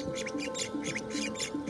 フフフフ。